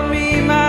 Me my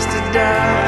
just to die.